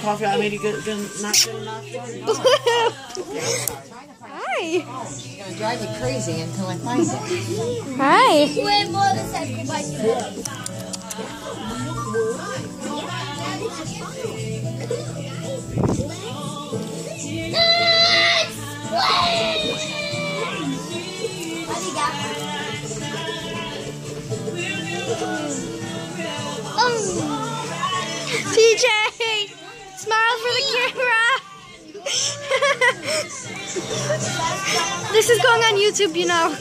coffee I made you good, good not good enough for you? Hi. Gonna drive you crazy until I find it. Hi. Fue motorcycle bicycle. TJ, smile for the camera. this is going on YouTube, you know.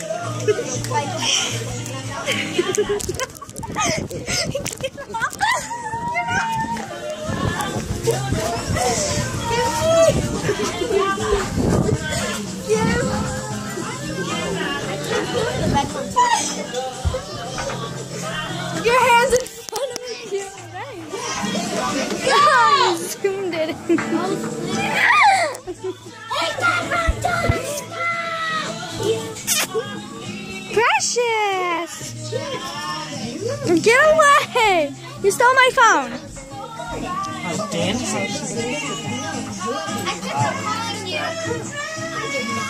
Your zoomed it. Precious! Get away! You stole my phone.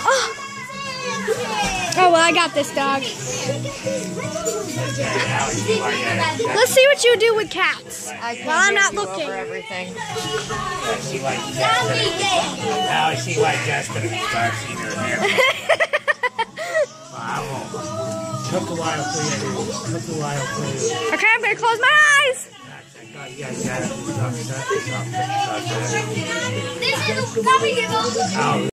Oh. Oh. well, I got this dog. Let's see what you do with cats. I can Well, I'm not looking. Over everything. I see why Justin. Now I see why Justin starts seeing her hair. Took a while for you. Took a while for you. Okay, I'm gonna close my eyes. This is a copy, you know. Oh,